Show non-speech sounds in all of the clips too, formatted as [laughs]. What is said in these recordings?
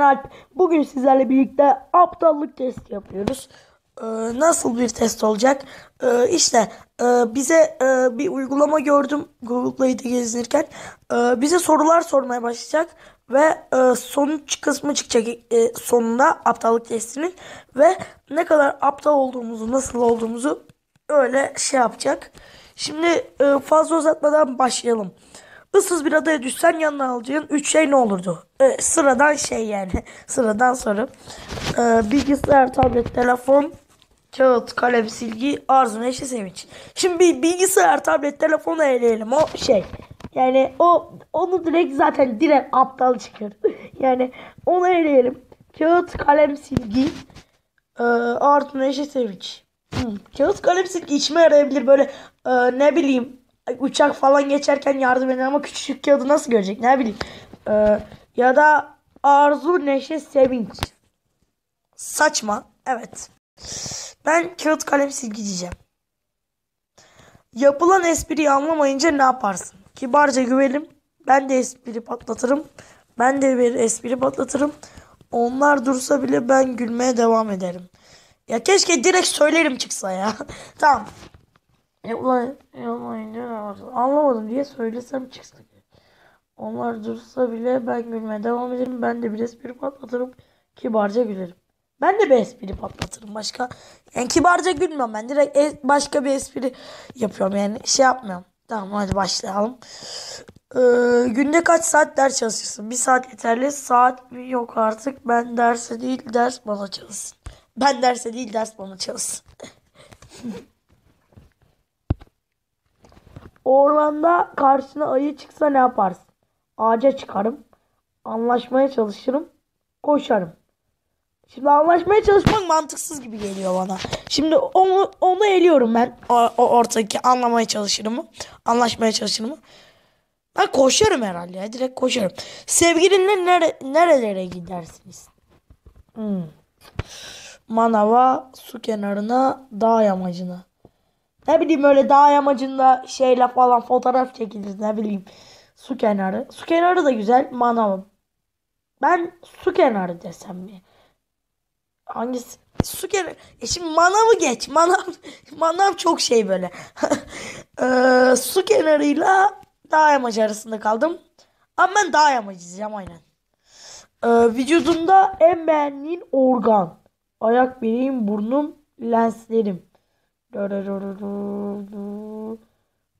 ben Alp. Bugün sizlerle birlikte aptallık testi yapıyoruz. Ee, nasıl bir test olacak? Ee, işte e, bize e, bir uygulama gördüm Google'da gezinirken. Ee, bize sorular sormaya başlayacak ve e, sonuç kısmı çıkacak e, sonunda aptallık testinin ve ne kadar aptal olduğumuzu, nasıl olduğumuzu öyle şey yapacak. Şimdi e, fazla uzatmadan başlayalım. Issız bir adaya düşsen yanına alacağın 3 şey ne olurdu? E, sıradan şey yani. [laughs] Sıradan soru. E, bilgisayar, tablet, telefon, kağıt, kalem, silgi, arzu, neşe, sevinç. Şimdi bilgisayar, tablet, telefonu eleyelim. O şey. Yani o onu direkt zaten direkt aptal çıkıyor. [laughs] yani onu eleyelim. Kağıt, kalem, silgi, e, arzu, neşe, sevinç. Hmm. Kağıt, kalem, silgi içime yarayabilir. Böyle e, ne bileyim uçak falan geçerken yardım eder ama küçücük kağıdı nasıl görecek ne bileyim. Ee, ya da arzu, neşe, sevinç. Saçma. Evet. Ben kağıt kalem silgi diyeceğim. Yapılan espriyi anlamayınca ne yaparsın? Kibarca güvelim. Ben de espri patlatırım. Ben de bir espri patlatırım. Onlar dursa bile ben gülmeye devam ederim. Ya keşke direkt söylerim çıksa ya. [laughs] tamam. Yapılan yapmayınca ne yaparsın? Anlamadım diye söylesem çıksın. Onlar dursa bile ben gülmeye devam ederim. Ben de bir espri patlatırım. Kibarca gülerim. Ben de bir espri patlatırım başka. Yani kibarca gülmüyorum ben. Direkt e- başka bir espri yapıyorum yani şey yapmıyorum. Tamam hadi başlayalım. Ee, günde kaç saat ders çalışırsın? Bir saat yeterli. Saat mi yok artık. Ben derse değil ders bana çalışsın. Ben derse değil ders bana çalışsın. [laughs] Ormanda karşına ayı çıksa ne yaparsın? Ağaca çıkarım. Anlaşmaya çalışırım. Koşarım. Şimdi anlaşmaya çalışmak mantıksız gibi geliyor bana. Şimdi onu onu eliyorum ben. O, o ortadaki anlamaya çalışırım. Anlaşmaya çalışırım. Ben koşarım herhalde ya. Direkt koşarım. Sevgilinle nere, nerelere gidersiniz? Hmm. Manava, su kenarına, dağ yamacına. Ne bileyim öyle dağ yamacında şeyle falan fotoğraf çekilir ne bileyim. Su kenarı. Su kenarı da güzel. Manav. Ben su kenarı desem mi? Hangisi? Su kenarı. E şimdi manavı geç. Manav, [laughs] manav çok şey böyle. [laughs] ee, su kenarıyla dağ yamacı arasında kaldım. Ama ben dağ yamacı diyeceğim aynen. Ee, vücudumda en beğendiğin organ. Ayak bileğim, burnum, lenslerim.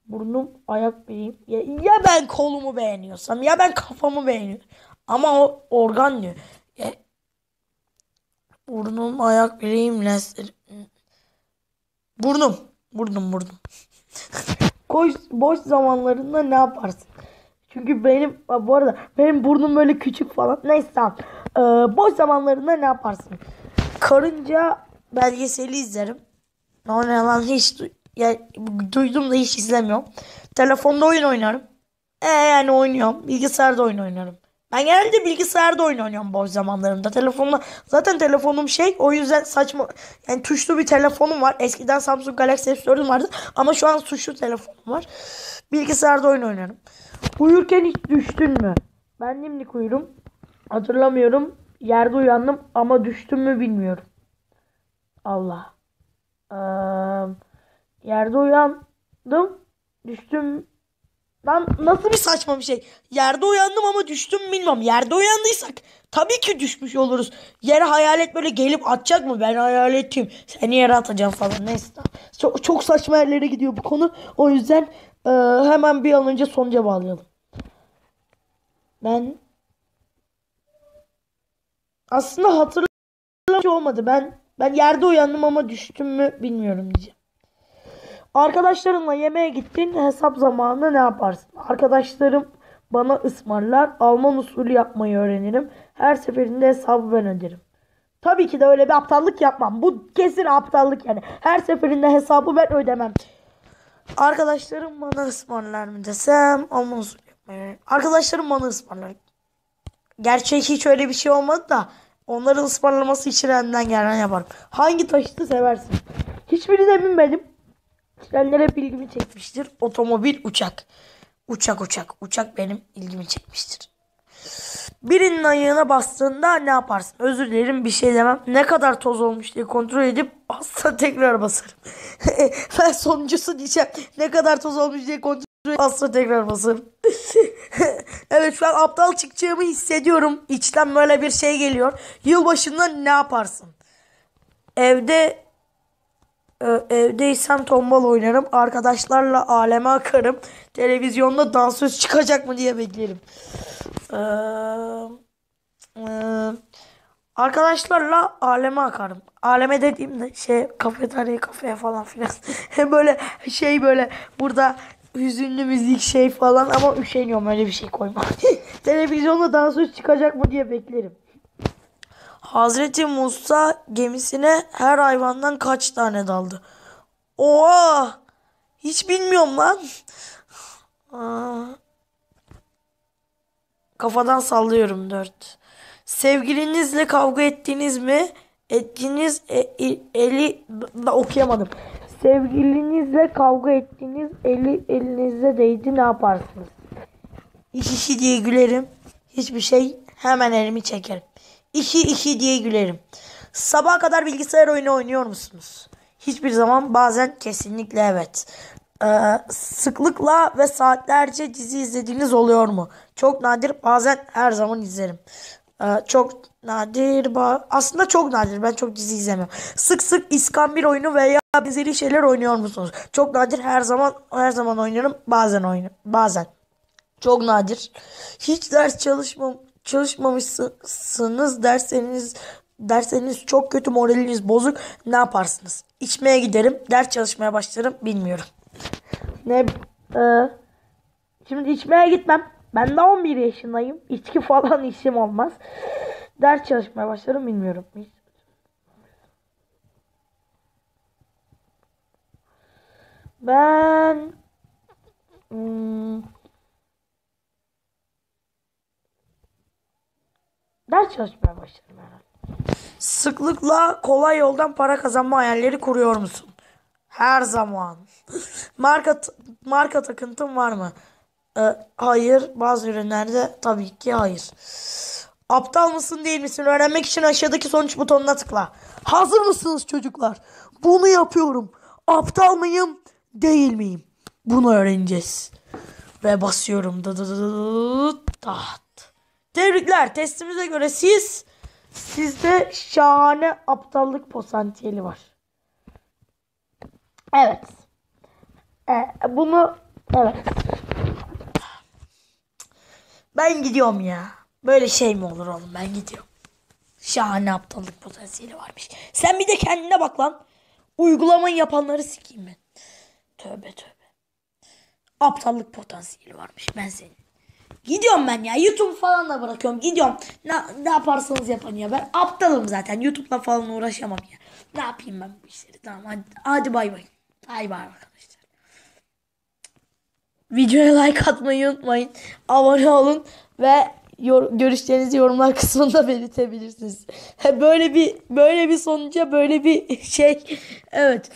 Burnum, ayak bileğim. Ya, ya ben kolumu beğeniyorsam ya ben kafamı beğeniyorum. Ama o organ diyor. Ya, burnum, ayak bileğim, lenslerim. Burnum. Burnum, burnum. [laughs] Boş, boş zamanlarında ne yaparsın? Çünkü benim bu arada benim burnum böyle küçük falan. Neyse tamam. Ee, boş zamanlarında ne yaparsın? Karınca belgeseli izlerim. O ne lan hiç ya, duydum da hiç izlemiyorum. Telefonda oyun oynarım. E yani oynuyorum. Bilgisayarda oyun oynarım. Ben genelde bilgisayarda oyun oynuyorum boş zamanlarımda. Telefonla zaten telefonum şey o yüzden saçma yani tuşlu bir telefonum var. Eskiden Samsung Galaxy S4'üm vardı ama şu an tuşlu telefonum var. Bilgisayarda oyun oynarım. Uyurken hiç düştün mü? Ben dimdik uyurum. Hatırlamıyorum. Yerde uyandım ama düştüm mü bilmiyorum. Allah. Ee, yerde uyandım. Düştüm. Lan nasıl bir saçma bir şey. Yerde uyandım ama düştüm bilmem. Yerde uyandıysak tabii ki düşmüş oluruz. Yere hayalet böyle gelip atacak mı? Ben hayaletim. Seni yere atacağım falan. Neyse. Çok, çok saçma yerlere gidiyor bu konu. O yüzden e, hemen bir an önce sonuca bağlayalım. Ben aslında hatırlamıyorum olmadı. Ben ben yerde uyandım ama düştüm mü bilmiyorum diyeceğim. Arkadaşlarınla yemeğe gittin hesap zamanında ne yaparsın? Arkadaşlarım bana ısmarlar. Alman usulü yapmayı öğrenirim. Her seferinde hesabı ben öderim. Tabii ki de öyle bir aptallık yapmam. Bu kesin aptallık yani. Her seferinde hesabı ben ödemem. Arkadaşlarım bana ısmarlar mı desem Alman usulü yapmayı Arkadaşlarım bana ısmarlar. Gerçek hiç öyle bir şey olmadı da onların ısmarlaması için elinden gelen yaparım. Hangi taşıtı seversin? Hiçbirine binmedim. Trenler hep ilgimi çekmiştir. Otomobil, uçak. Uçak, uçak. Uçak benim ilgimi çekmiştir. Birinin ayağına bastığında ne yaparsın? Özür dilerim bir şey demem. Ne kadar toz olmuş diye kontrol edip asla tekrar basarım. [laughs] ben sonuncusu diyeceğim. Ne kadar toz olmuş diye kontrol edip asla tekrar basarım. [laughs] evet şu an aptal çıkacağımı hissediyorum. İçten böyle bir şey geliyor. Yılbaşında ne yaparsın? Evde e, evdeysem tombal oynarım. Arkadaşlarla aleme akarım. Televizyonda dansöz çıkacak mı diye beklerim. Arkadaşlarla aleme akarım. Aleme dediğimde şey kafeterya kafeye falan filan. Hem [laughs] böyle şey böyle burada hüzünlü müzik şey falan ama üşeniyorum öyle bir şey koyma. [laughs] Televizyonda dansöz çıkacak mı diye beklerim. Hazreti Musa gemisine her hayvandan kaç tane daldı? Oha! Hiç bilmiyorum lan. Kafadan sallıyorum dört. Sevgilinizle kavga ettiniz mi? Ettiniz e, e- eli da okuyamadım. Sevgilinizle kavga ettiniz eli elinize değdi ne yaparsınız? İki iki diye gülerim. Hiçbir şey hemen elimi çekerim. İki iki diye gülerim. Sabaha kadar bilgisayar oyunu oynuyor musunuz? Hiçbir zaman bazen kesinlikle evet. Ee, sıklıkla ve saatlerce dizi izlediğiniz oluyor mu? Çok nadir bazen her zaman izlerim. Ee, çok nadir aslında çok nadir ben çok dizi izlemem. Sık sık İskambil oyunu veya benzeri şeyler oynuyor musunuz? Çok nadir her zaman her zaman oynarım bazen oynuyorum bazen. Çok nadir. Hiç ders çalışmam çalışmamışsınız derseniz derseniz çok kötü moraliniz bozuk ne yaparsınız? İçmeye giderim, ders çalışmaya başlarım bilmiyorum. Ne e, şimdi içmeye gitmem. Ben de 11 yaşındayım. İçki falan işim olmaz. Ders çalışmaya başlarım bilmiyorum. Ben hmm, Ders çalışmaya başladım herhalde. Sıklıkla kolay yoldan para kazanma hayalleri kuruyor musun? Her zaman. [laughs] marka marka takıntın var mı? Ee, hayır. Bazı ürünlerde tabii ki hayır. Aptal mısın değil misin? Öğrenmek için aşağıdaki sonuç butonuna tıkla. Hazır mısınız çocuklar? Bunu yapıyorum. Aptal mıyım? Değil miyim? Bunu öğreneceğiz. Ve basıyorum. Tat. Tebrikler. Testimize göre siz sizde şahane aptallık potansiyeli var. Evet. Ee, bunu evet. Ben gidiyorum ya. Böyle şey mi olur oğlum ben gidiyorum. Şahane aptallık potansiyeli varmış. Sen bir de kendine bak lan. Uygulamayı yapanları sikeyim ben. Tövbe tövbe. Aptallık potansiyeli varmış ben senin. Gidiyorum ben ya. YouTube falan da bırakıyorum. Gidiyorum. Ne, ne yaparsanız yapın ya. Ben aptalım zaten. YouTube'la falan uğraşamam ya. Ne yapayım ben bu işleri? Tamam hadi. Hadi bay bay. Bay bay arkadaşlar. Videoya like atmayı unutmayın. Abone olun ve yor- görüşlerinizi yorumlar [laughs] kısmında belirtebilirsiniz. Böyle bir böyle bir sonuca böyle bir [laughs] şey. Evet.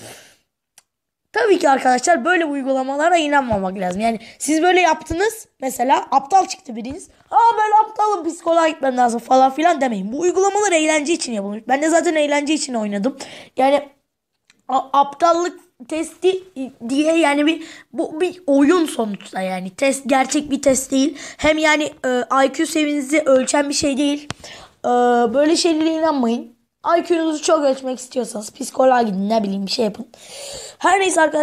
Tabii ki arkadaşlar böyle uygulamalara inanmamak lazım. Yani siz böyle yaptınız mesela aptal çıktı biriniz. Aa ben aptalım psikoloğa gitmem lazım falan filan demeyin. Bu uygulamalar eğlence için yapılmış. Ben de zaten eğlence için oynadım. Yani aptallık testi diye yani bir bu bir oyun sonuçta yani test gerçek bir test değil. Hem yani e, IQ seviyenizi ölçen bir şey değil. E, böyle şeylere inanmayın. IQ'nuzu çok ölçmek istiyorsanız psikoloğa gidin ne bileyim bir şey yapın. Her neyse arkadaşlar